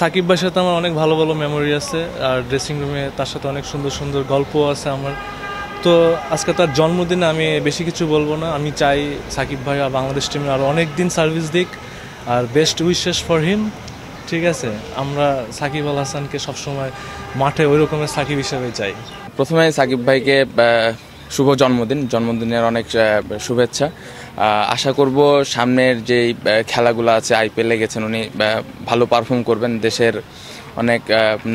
সাকিব ভাইয়ের সাথে আমার অনেক ভালো ভালো মেমোরি আছে, আর ড্রেসিং রুমে তার সাথে অনেক সুন্দর সুন্দর গল্প আছে আমার। তো আজকে তার জন্মদিনে আমি বেশি কিছু বলব না, আমি চাই সাকিব ভাই আর বাংলাদেশ টিমে আরও অনেক দিন সার্ভিস দিক, আর বেস্ট উইশেস ফর হিম ঠিক আছে? আমরা সাকিব আল হাসানকে সবসময় মাঠে ওই রকমের সাকিব হিসেবে চাই। প্রথমে সাকিব ভাইকে শুভ জন্মদিন, জন্মদিনের অনেক শুভেচ্ছা। আশা করব সামনের আহ, খেলাগুলো আছে আইপিএলে গেছেন উনি ভালো পারফর্ম করবেন দেশের অনেক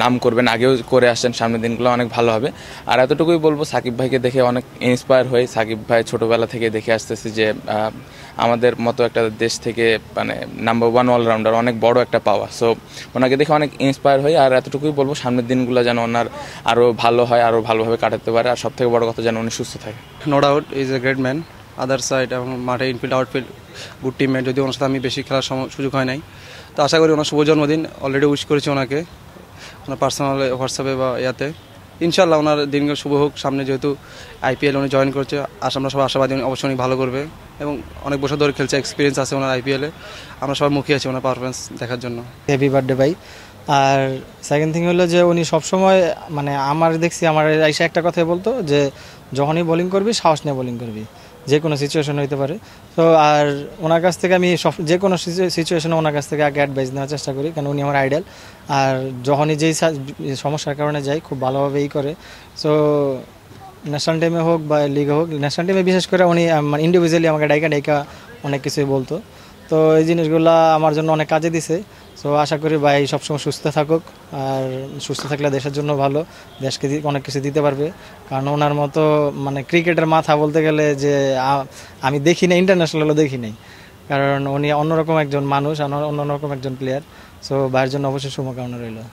নাম করবেন আগেও করে আসছেন সামনের দিনগুলো অনেক ভালো হবে। আর এতটুকুই বলব সাকিব ভাইকে দেখে অনেক ইন্সপায়ার হই সাকিব ভাই ছোটোবেলা থেকে দেখে আসতেছি যে আমাদের মতো একটা দেশ থেকে মানে নাম্বার ওয়ান অলরাউন্ডার অনেক বড় একটা পাওয়া সো ওনাকে দেখে অনেক ইন্সপায়ার হই আর এতটুকুই বলব সামনের দিনগুলো যেন ওনার আরও ভালো হয় আরও ভালোভাবে কাটাতে পারে আর সব থেকে বড় কথা যেন উনি সুস্থ থাকে। No doubt is a great man other side এবং মাঠে ইনফিল্ড আউটফিল্ড গুড টিমমেট যদি ওনার সাথে আমি বেশি খেলার সুযোগ হয় নাই। তো আশা করি ওনার শুভ জন্মদিন অলরেডি উইশ করেছি ওনাকে, ওনার পার্সোনাল হোয়াটসঅ্যাপে বা ইয়াতে। ইনশাল্লাহ ওনার দিনগুলো শুভ হোক। সামনে যেহেতু আইপিএল উনি জয়েন করছে, আশা আমরা সবাই আশাবাদী অবশ্যই ভালো করবে এবং অনেক বছর ধরে খেলছে এক্সপিরিয়েন্স আছে ওনার আইপিএলে আমরা সবাই মুখিয়ে আছি ওনার পারফরমেন্স দেখার জন্য। হ্যাপি বার্থডে ভাই। আর সেকেন্ড থিং হলো যে উনি সবসময় মানে আমার দেখছি, আমার আইসা একটা কথাই বলতো যে, যখনই বোলিং করবি, সাহস নিয়ে বোলিং করবি। যে কোনো সিচুয়েশন হইতে পারে। তো আর ওনার কাছ থেকে আমি সব যে কোনো সিচুয়েশনে ওনার কাছ থেকে আগে অ্যাডভাইস নেওয়ার চেষ্টা করি কারণ উনি আমার আইডল আর যখনই যেই সমস্যার কারণে যাই, খুব ভালোভাবেই করে। সো ন্যাশনাল টিমে হোক বা লিগে হোক ন্যাশনাল টিমে বিশেষ করে উনি মানে ইন্ডিভিজুয়ালি আমাকে ডাইকা ডাইকা অনেক কিছুই বলতো। তো এই জিনিসগুলো আমার জন্য অনেক কাজে দিছে। সো আশা করি ভাই সবসময় সুস্থ থাকুক। আর সুস্থ থাকলে দেশের জন্য ভালো। দেশকে অনেক কিছু দিতে পারবে। কারণ ওনার মতো মানে ক্রিকেটের মাথা বলতে গেলে যে আমি দেখি না ইন্টারন্যাশনালও দেখি নাই। কারণ উনি অন্যরকম একজন মানুষ অন্যরকম একজন প্লেয়ার সো ভাইয়ের জন্য অবশ্যই শুভকামনা রইল।